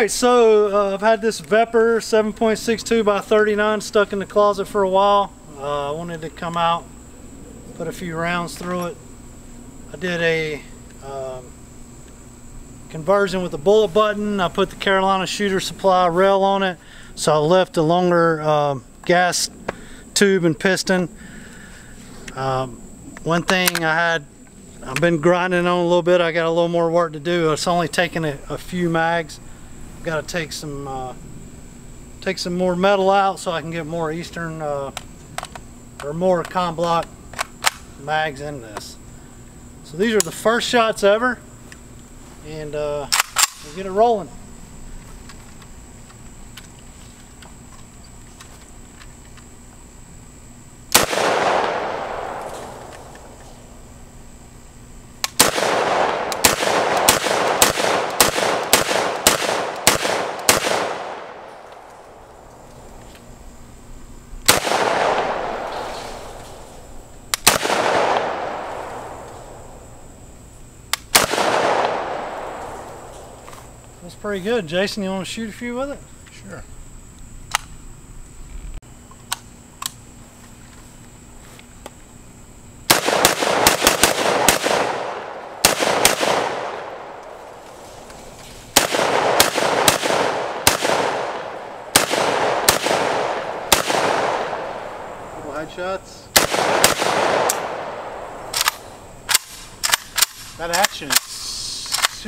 Alright, so uh, I've had this Vepr 7.62 by 39 stuck in the closet for a while. Uh, I wanted to come out, put a few rounds through it. I did a um, conversion with the bullet button. I put the Carolina shooter supply rail on it. So I left a longer um, gas tube and piston. Um, one thing I had, I've been grinding on a little bit. I got a little more work to do. It's only taking a, a few mags. Got to take some uh, take some more metal out so I can get more Eastern uh, or more Con-Block mags in this. So these are the first shots ever and uh, we'll get it rolling. That's pretty good. Jason, you want to shoot a few with it? Sure. Couple headshots. That action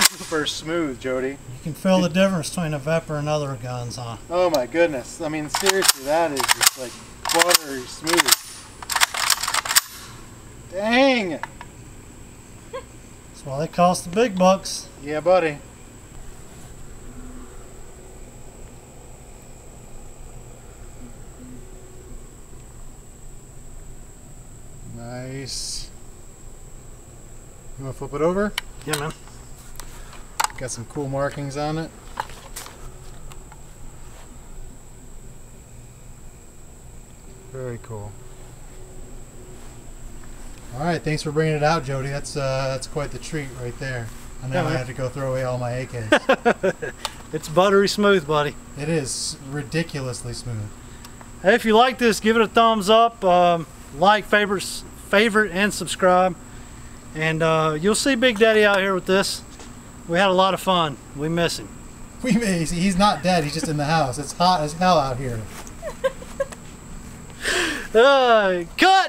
super smooth, Jody. You can feel the difference between a Vepr and other guns, huh? Oh my goodness. I mean, seriously, that is just like buttery smooth. Dang! That's why they cost the big bucks. Yeah, buddy. Nice. You want to flip it over? Yeah, man. Got some cool markings on it. Very cool. All right, thanks for bringing it out, Jody. That's uh, that's quite the treat right there. I know Yeah, I had to go throw away all my AKs. It's buttery smooth, buddy. it is ridiculously smooth. Hey, if you like this, give it a thumbs up. Um, like, favorite, favorite, and subscribe. And uh, you'll see Big Daddy out here with this. We had a lot of fun. We miss him. We may see he's not dead. He's just in the house. It's hot as hell out here. Uh, cut!